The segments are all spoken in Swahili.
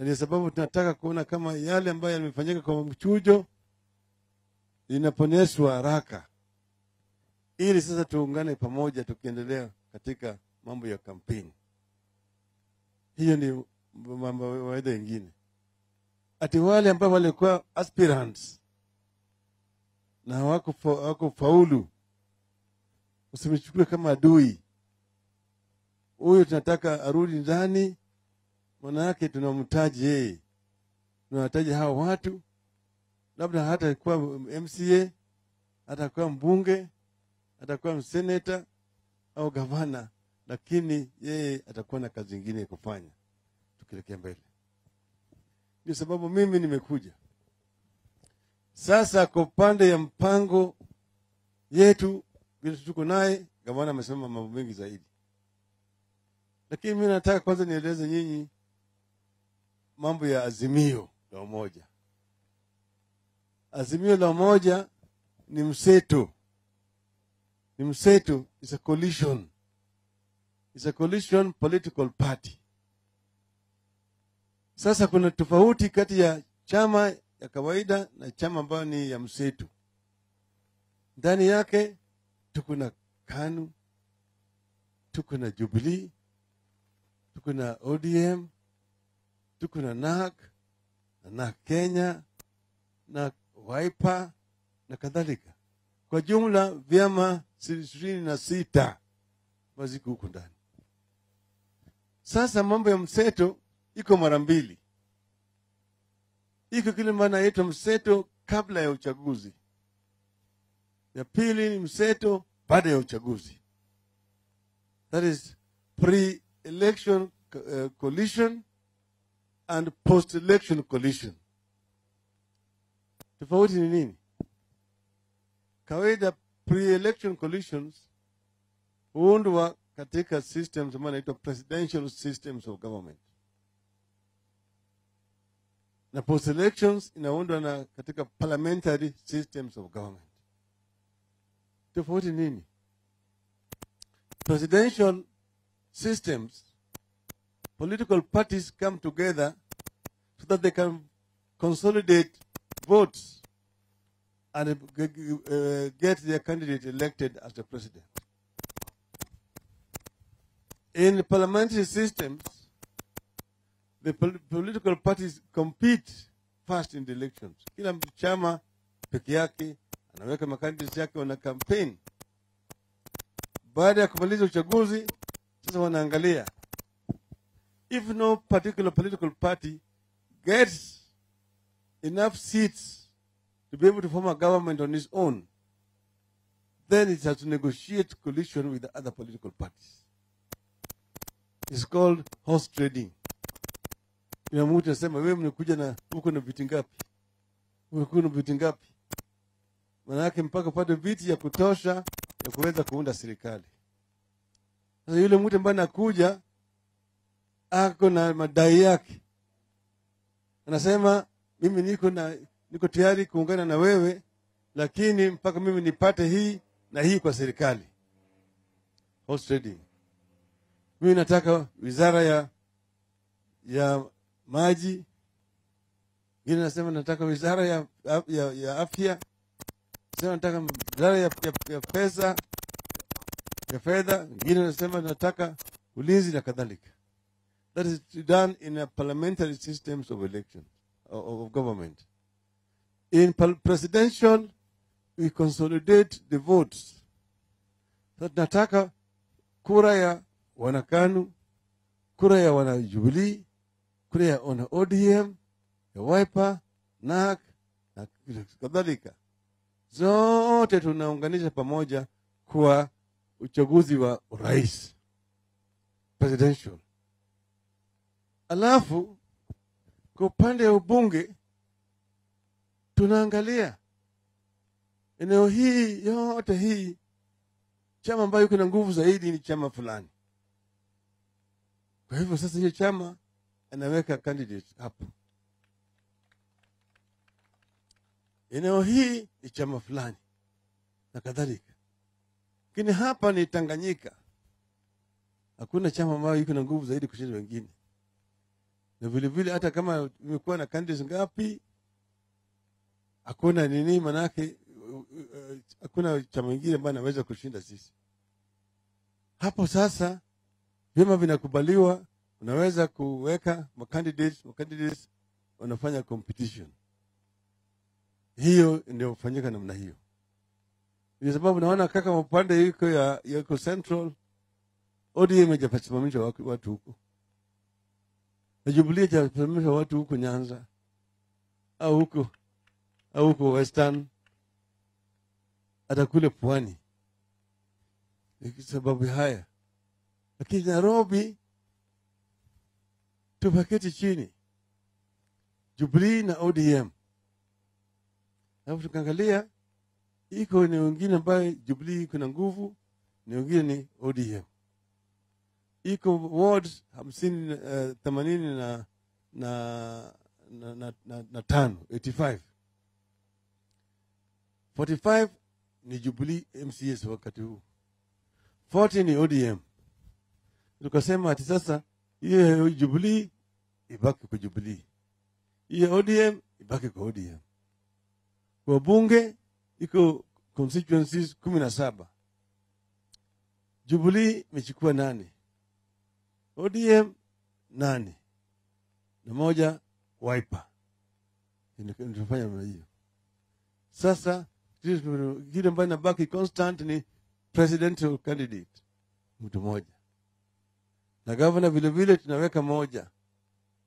na ndio sababu tunataka kuona kama yale ambayo yamefanyika kwa mchujo inaponeshwa haraka, ili sasa tuungane pamoja tukiendelea katika mambo ya kampeni. Hiyo ni mambo waida ingine. Ati wale ambao walikuwa aspirants na hawako wako faulu, usimchukue kama adui. Huyu tunataka arudi ndani, maana yake tunamtaji yeye, tunawataji hawa watu, labda hata kuwa MCA, atakuwa mbunge, atakuwa mseneta au gavana, lakini yeye atakuwa na kazi nyingine ya kufanya. Tukielekea mbele. Ndio sababu mimi nimekuja. Sasa kwa upande ya mpango yetu vile tuko naye, gavana amesema mambo mengi zaidi, lakini mi nataka kwanza nieleze nyinyi mambo ya azimio la umoja. Azimio la umoja ni mseto, ni mseto, is a coalition, is a coalition political party. Sasa kuna tofauti kati ya chama ya kawaida na chama ambayo ni ya mseto. Ndani yake tuko na KANU, tuko na Jubilee, tuko na ODM, tuko na NAC na NAC Kenya na Wiper na kadhalika. Kwa jumla vyama ishirini na sita maziko huko ndani. Sasa mambo ya mseto iko mara mbili iko kile maana yaitwa mseto kabla ya uchaguzi, ya pili ni mseto baada ya uchaguzi, that is pre-election uh, coalition and post-election coalition. Tofauti ni nini? Kawaida pre-election coalitions huundwa katika systems ambayo inaitwa presidential systems of government na post elections inaundwa na katika parliamentary systems of government. Tofauti nini? Presidential systems, political parties come together so that they can consolidate votes and uh, get their candidate elected as the president. In parliamentary systems, the pol political parties compete first in the elections. Kila chama peke yake anaweka makandidates yake, wana campaign. Baada ya kumaliza uchaguzi, sasa wanaangalia if no particular political party gets enough seats to be able to form a government on its own, then it has to negotiate coalition with the other political parties. It's called horse trading wewe na na viti ngapi? Na viti ngapi? Mpaka viti ya kutosha ya kuweza kuunda serikali. Sasa yule mtu ambaye anakuja ako na madai yake, anasema mimi niko na niko tayari kuungana na wewe, lakini mpaka mimi nipate hii na hii kwa serikali. Trading. Mimi nataka wizara ya ya maji, ngine nasema nataka wizara ya, ya, ya afya, sema nataka wizara ya, ya, ya pesa ya fedha, ngine nasema nataka ulinzi na kadhalika. That is done in a parliamentary systems of election of, government. In presidential we consolidate the votes. So nataka kura ya wanakanu, kura ya wana Jubilee, kura ya wana ODM, ya Wiper, NAK na kadhalika, zote tunaunganisha pamoja kwa uchaguzi wa urais presidential. Alafu kwa upande wa ubunge tunaangalia eneo hii yote hii, chama ambayo iko na nguvu zaidi ni chama fulani. Kwa hivyo sasa hiyo chama anaweka candidate hapo. Eneo hii ni chama fulani na kadhalika, lakini hapa ni Tanganyika, hakuna chama ambayo iko na nguvu zaidi kushinda wengine. Na vilevile vile hata kama imekuwa na candidates ngapi hakuna nini manake uh, uh, hakuna chama ingine ambayo anaweza kushinda sisi. Hapo sasa vyama vinakubaliwa unaweza kuweka macandidates macandidates wanafanya competition. Hiyo ndio hufanyika namna hiyo. Kwa sababu naona kaka upande yuko ya yuko central ODM hajasimamisha watu watu huko na Jubilee hajasimamisha watu huko Nyanza au huko au huko Western. Hata kule pwani. Sababu haya. Lakini Nairobi tupaketi chini. Jubilee na ODM alafu tukaangalia iko ni wengine ambaye Jubilee iko na nguvu ni wengine ni ODM iko ward hamsini uh, themanini na na na, na, na, na tano 85 45 ni Jubilee MCS wakati huu. 40 ni ODM tukasema ati sasa hiyo Jubilee ibaki kwa Jubilee. Hiyo ODM ibaki kwa ODM kwa bunge iko constituencies kumi na saba. Jubilee imechukua nane ODM nani? Na moja Wiper. Tunafanya namna hiyo. Sasa kile ambayo inabaki constant ni presidential candidate mtu moja na gavana vilevile vile tunaweka moja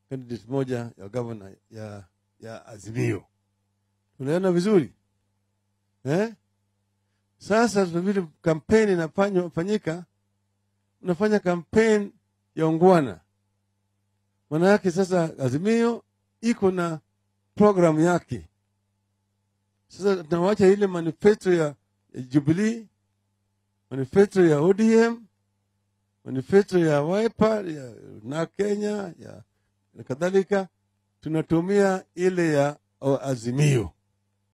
candidate moja ya gavana ya ya Azimio. Unaona vizuri? Eh? Sasa vile kampeni inafanyika, unafanya kampeni ya ungwana. Maana yake sasa Azimio iko na programu yake. Sasa tunawacha ile manifesto ya, Jubilee, manifesto ya ODM, manifesto ya Wiper, ya na Kenya ya na kadhalika, tunatumia ile ya Azimio